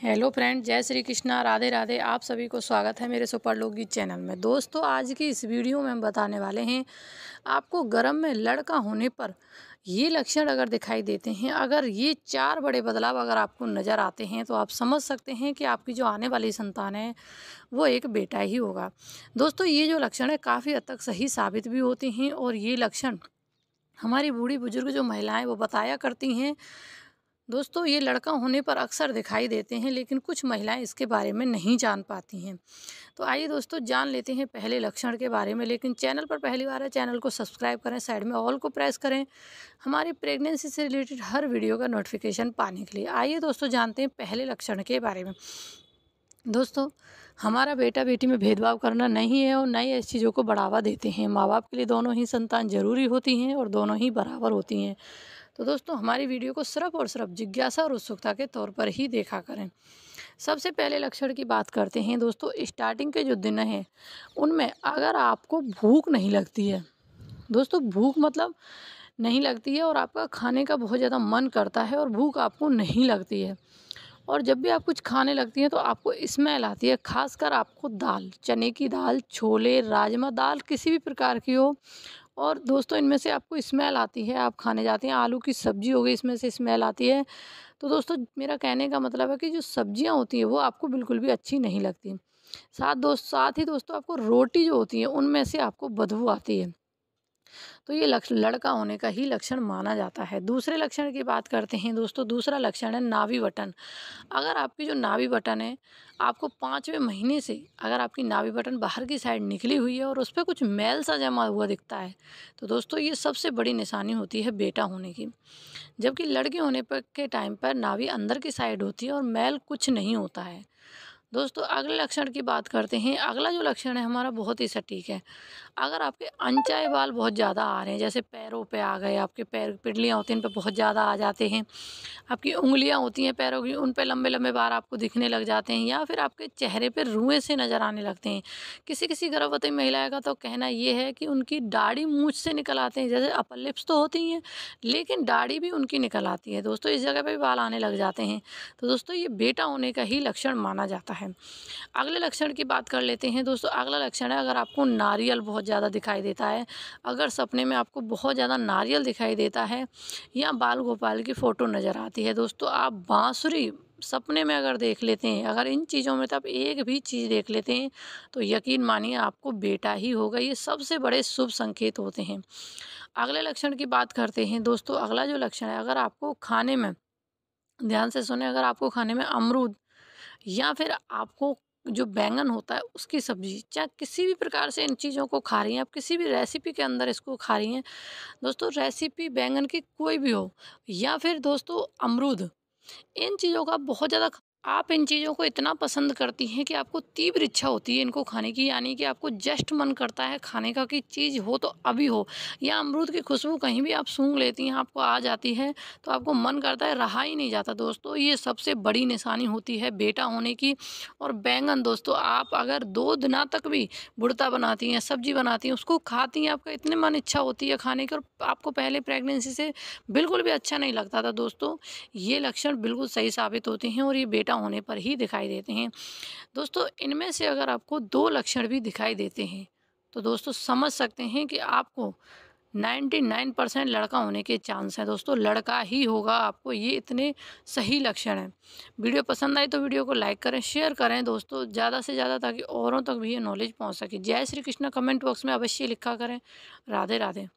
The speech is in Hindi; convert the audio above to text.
हेलो फ्रेंड, जय श्री कृष्णा, राधे राधे, आप सभी को स्वागत है मेरे सुपर लोकगीत चैनल में। दोस्तों, आज की इस वीडियो में हम बताने वाले हैं, आपको गर्म में लड़का होने पर ये लक्षण अगर दिखाई देते हैं, अगर ये चार बड़े बदलाव अगर आपको नज़र आते हैं तो आप समझ सकते हैं कि आपकी जो आने वाली संतान है, वो एक बेटा ही होगा। दोस्तों, ये जो लक्षण है, काफ़ी हद तक सही साबित भी होते हैं और ये लक्षण हमारी बूढ़ी बुज़ुर्ग जो महिलाएँ, वो बताया करती हैं दोस्तों, ये लड़का होने पर अक्सर दिखाई देते हैं, लेकिन कुछ महिलाएँ इसके बारे में नहीं जान पाती हैं। तो आइए दोस्तों, जान लेते हैं पहले लक्षण के बारे में, लेकिन चैनल पर पहली बार है, चैनल को सब्सक्राइब करें, साइड में ऑल को प्रेस करें। हमारी प्रेगनेंसी से रिलेटेड हर वीडियो का नोटिफिकेशन पाने के लिए आइए दोस्तों, जानते हैं पहले लक्षण के बारे में। दोस्तों, हमारा बेटा बेटी में भेदभाव करना नहीं है और न ही ऐसी चीज़ों को बढ़ावा देते हैं। माँ बाप के लिए दोनों ही संतान ज़रूरी होती हैं और दोनों ही बराबर होती हैं। तो दोस्तों, हमारी वीडियो को सिर्फ़ और सिर्फ़ जिज्ञासा और उत्सुकता के तौर पर ही देखा करें। सबसे पहले लक्षण की बात करते हैं दोस्तों, स्टार्टिंग के जो दिन हैं, उनमें अगर आपको भूख नहीं लगती है, दोस्तों भूख मतलब नहीं लगती है और आपका खाने का बहुत ज़्यादा मन करता है और भूख आपको नहीं लगती है, और जब भी आप कुछ खाने लगती हैं तो आपको स्मेल आती है, खासकर आपको दाल, चने की दाल, छोले, राजमा दाल, किसी भी प्रकार की हो और दोस्तों, इनमें से आपको स्मेल आती है, आप खाने जाते हैं, आलू की सब्ज़ी हो गई, इसमें से स्मेल आती है। तो दोस्तों, मेरा कहने का मतलब है कि जो सब्ज़ियाँ होती हैं, वो आपको बिल्कुल भी अच्छी नहीं लगती। साथ दोस्त, साथ ही दोस्तों, आपको रोटी जो होती है, उनमें से आपको बदबू आती है। तो ये लड़का होने का ही लक्षण माना जाता है। दूसरे लक्षण की बात करते हैं दोस्तों, दूसरा लक्षण है नाभि बटन। अगर आपकी जो नाभि बटन है, आपको पाँचवें महीने से अगर आपकी नाभि बटन बाहर की साइड निकली हुई है और उस पर कुछ मैल सा जमा हुआ दिखता है तो दोस्तों ये सबसे बड़ी निशानी होती है बेटा होने की। जबकि लड़के होने पर के टाइम पर नाभि अंदर की साइड होती है और मैल कुछ नहीं होता है। दोस्तों, अगले लक्षण की बात करते हैं। अगला जो लक्षण है, हमारा बहुत ही सटीक है। अगर आपके अनचाए बाल बहुत ज़्यादा आ रहे हैं, जैसे पैरों पे आ गए, आपके पैर पिडलियाँ होती हैं, उन पर बहुत ज़्यादा आ जाते हैं। आपकी उंगलियाँ होती हैं पैरों की, उन पर लंबे लंबे बार आपको दिखने लग जाते हैं, या फिर आपके चेहरे पर रुएँ से नज़र आने लगते हैं। किसी किसी गर्भवती महिला का तो कहना ये है कि उनकी दाढ़ी मूछ से निकल आते हैं, जैसे अपर लिप्स तो होती हैं, लेकिन दाढ़ी भी उनकी निकल आती है। दोस्तों, इस जगह पर भी बाल आने लग जाते हैं। तो दोस्तों, ये बेटा होने का ही लक्षण माना जाता है। है। अगले लक्षण की बात कर लेते हैं दोस्तों। अगला लक्षण है, अगर आपको नारियल बहुत ज़्यादा दिखाई देता है, अगर सपने में आपको बहुत ज़्यादा नारियल दिखाई देता है, या बाल गोपाल की फ़ोटो नज़र आती है दोस्तों, आप बाँसुरी सपने में अगर देख लेते हैं, अगर इन चीज़ों में तो आप एक भी चीज़ देख लेते हैं तो यकीन मानिए आपको बेटा ही होगा। ये सबसे बड़े शुभ संकेत होते हैं। अगले लक्षण की बात करते हैं दोस्तों। अगला जो लक्षण है, अगर आपको खाने में, ध्यान से सुने, अगर आपको खाने में अमरूद या फिर आपको जो बैंगन होता है, उसकी सब्ज़ी, चाहे किसी भी प्रकार से इन चीज़ों को खा रही हैं, आप किसी भी रेसिपी के अंदर इसको खा रही हैं, दोस्तों रेसिपी बैंगन की कोई भी हो, या फिर दोस्तों अमरूद, इन चीज़ों का बहुत ज़्यादा आप इन चीज़ों को इतना पसंद करती हैं कि आपको तीव्र इच्छा होती है इनको खाने की, यानी कि आपको जस्ट मन करता है खाने का कि चीज़ हो तो अभी हो। या अमरूद की खुशबू कहीं भी आप सूंघ लेती हैं, आपको आ जाती है तो आपको मन करता है रहा ही नहीं जाता। दोस्तों, ये सबसे बड़ी निशानी होती है बेटा होने की। और बैंगन दोस्तों, आप अगर दो दिना तक भी बुड़ता बनाती हैं, सब्ज़ी बनाती हैं, उसको खाती हैं, आपका इतने मन इच्छा होती है खाने की और आपको पहले प्रेगनेंसी से बिल्कुल भी अच्छा नहीं लगता था। दोस्तों, ये लक्षण बिल्कुल सही साबित होते हैं और ये बेटा बेटा होने पर ही दिखाई देते हैं। दोस्तों, इनमें से अगर आपको दो लक्षण भी दिखाई देते हैं तो दोस्तों समझ सकते हैं कि आपको 99 परसेंट लड़का होने के चांस हैं। दोस्तों, लड़का ही होगा आपको, ये इतने सही लक्षण हैं। वीडियो पसंद आई तो वीडियो को लाइक करें, शेयर करें दोस्तों, ज़्यादा से ज़्यादा ताकि औरों तक भी ये नॉलेज पहुँच सके। जय श्री कृष्ण, कमेंट बॉक्स में अवश्य लिखा करें। राधे राधे।